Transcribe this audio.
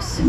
this.